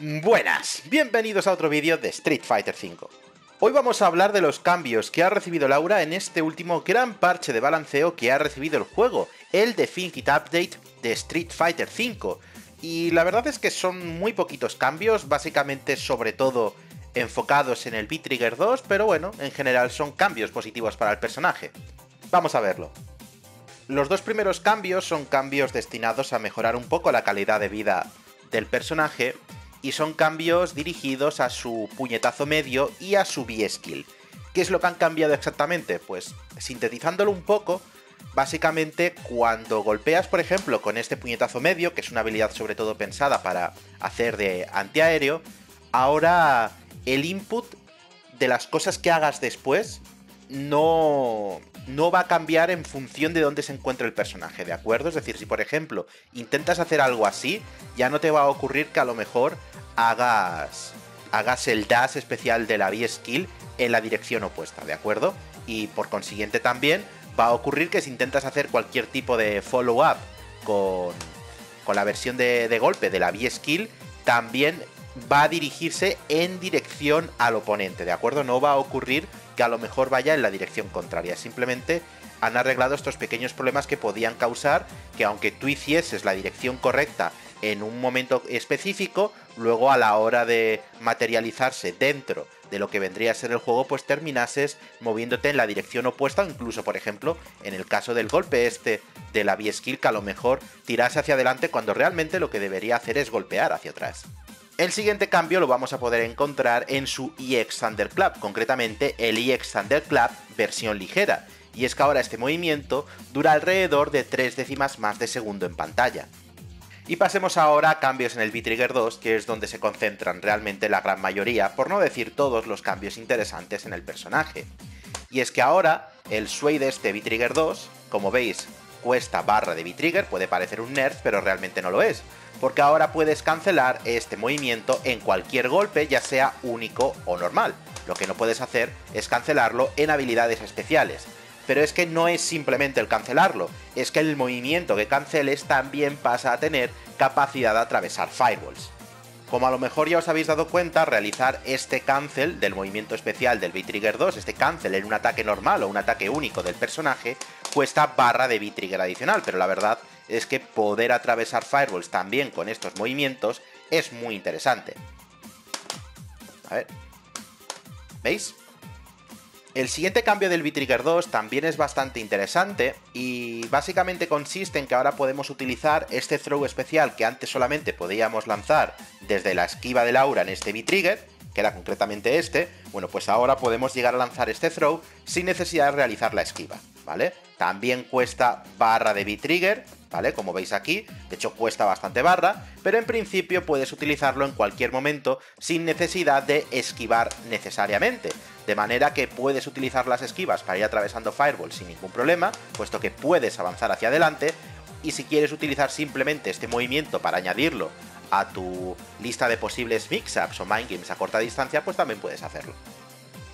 Buenas, bienvenidos a otro vídeo de Street Fighter V. Hoy vamos a hablar de los cambios que ha recibido Laura en este último gran parche de balanceo que ha recibido el juego, el Definitive Update de Street Fighter V. Y la verdad es que son muy poquitos cambios, básicamente sobre todo enfocados en el B-Trigger 2, pero bueno, en general son cambios positivos para el personaje. Vamos a verlo. Los dos primeros cambios son cambios destinados a mejorar un poco la calidad de vida del personaje y son cambios dirigidos a su puñetazo medio y a su B-Skill. ¿Qué es lo que han cambiado exactamente? Pues sintetizándolo un poco, básicamente cuando golpeas, por ejemplo, con este puñetazo medio, que es una habilidad sobre todo pensada para hacer de antiaéreo, ahora el input de las cosas que hagas después no, no va a cambiar en función de dónde se encuentre el personaje, ¿de acuerdo? Es decir, si por ejemplo intentas hacer algo así, ya no te va a ocurrir que a lo mejor hagas, hagas el dash especial de la B-Skill en la dirección opuesta, ¿de acuerdo? Y por consiguiente también va a ocurrir que si intentas hacer cualquier tipo de follow-up con, con la versión de, de golpe de la B-Skill, también va a dirigirse en dirección al oponente, ¿de acuerdo? No va a ocurrir que a lo mejor vaya en la dirección contraria. Simplemente han arreglado estos pequeños problemas que podían causar que aunque tú hicieses la dirección correcta en un momento específico, luego a la hora de materializarse dentro de lo que vendría a ser el juego, pues terminases moviéndote en la dirección opuesta, incluso, por ejemplo, en el caso del golpe este de la B-Skill, que a lo mejor tirase hacia adelante cuando realmente lo que debería hacer es golpear hacia atrás. El siguiente cambio lo vamos a poder encontrar en su EX Thunderclap, concretamente el EX Thunderclap versión ligera, y es que ahora este movimiento dura alrededor de 3 décimas más de segundo en pantalla. Y pasemos ahora a cambios en el V-Trigger 2, que es donde se concentran realmente la gran mayoría, por no decir todos los cambios interesantes en el personaje. Y es que ahora el Sway de este V-Trigger 2, como veis, cuesta barra de V-Trigger, puede parecer un nerf, pero realmente no lo es, porque ahora puedes cancelar este movimiento en cualquier golpe, ya sea único o normal. Lo que no puedes hacer es cancelarlo en habilidades especiales. Pero es que no es simplemente el cancelarlo, es que el movimiento que canceles también pasa a tener capacidad de atravesar firewalls. Como a lo mejor ya os habéis dado cuenta, realizar este cancel del movimiento especial del V-Trigger 2, este cancel en un ataque normal o un ataque único del personaje, cuesta barra de V-Trigger adicional, pero la verdad es que poder atravesar firewalls también con estos movimientos es muy interesante. A ver. ¿Veis? El siguiente cambio del V-Trigger 2 también es bastante interesante y básicamente consiste en que ahora podemos utilizar este throw especial que antes solamente podíamos lanzar desde la esquiva del aura en este V-Trigger, que era concretamente este, bueno pues ahora podemos llegar a lanzar este throw sin necesidad de realizar la esquiva, ¿vale? También cuesta barra de V-Trigger, ¿vale? Como veis aquí, de hecho cuesta bastante barra, pero en principio puedes utilizarlo en cualquier momento sin necesidad de esquivar necesariamente. De manera que puedes utilizar las esquivas para ir atravesando Fireball sin ningún problema, puesto que puedes avanzar hacia adelante, y si quieres utilizar simplemente este movimiento para añadirlo a tu lista de posibles mix-ups o mind games a corta distancia, pues también puedes hacerlo.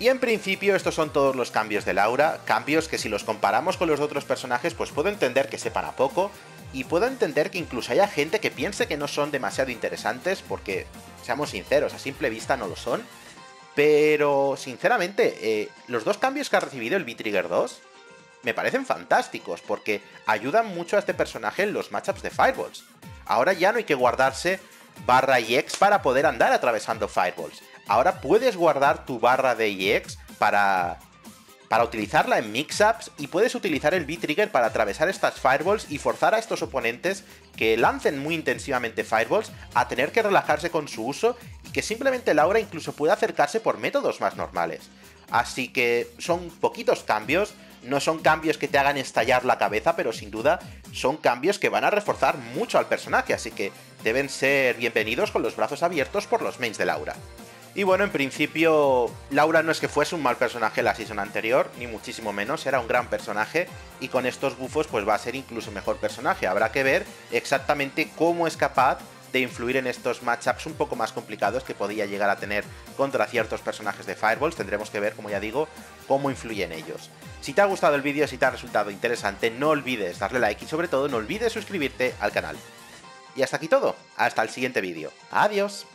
Y en principio estos son todos los cambios de Laura, cambios que si los comparamos con los otros personajes pues puedo entender que sepan a poco y puedo entender que incluso haya gente que piense que no son demasiado interesantes porque, seamos sinceros, a simple vista no lo son. Pero, sinceramente, eh, los dos cambios que ha recibido el V-Trigger 2 me parecen fantásticos porque ayudan mucho a este personaje en los matchups de Fireballs. Ahora ya no hay que guardarse barra y X para poder andar atravesando Fireballs ahora puedes guardar tu barra de EX para, para utilizarla en mix-ups y puedes utilizar el B-Trigger para atravesar estas fireballs y forzar a estos oponentes que lancen muy intensivamente fireballs a tener que relajarse con su uso y que simplemente Laura incluso puede acercarse por métodos más normales. Así que son poquitos cambios, no son cambios que te hagan estallar la cabeza, pero sin duda son cambios que van a reforzar mucho al personaje, así que deben ser bienvenidos con los brazos abiertos por los mains de Laura. Y bueno, en principio, Laura no es que fuese un mal personaje la season anterior, ni muchísimo menos, era un gran personaje y con estos bufos pues va a ser incluso mejor personaje. Habrá que ver exactamente cómo es capaz de influir en estos matchups un poco más complicados que podía llegar a tener contra ciertos personajes de Fireballs. Tendremos que ver, como ya digo, cómo influyen ellos. Si te ha gustado el vídeo, si te ha resultado interesante, no olvides darle like y sobre todo no olvides suscribirte al canal. Y hasta aquí todo, hasta el siguiente vídeo. Adiós.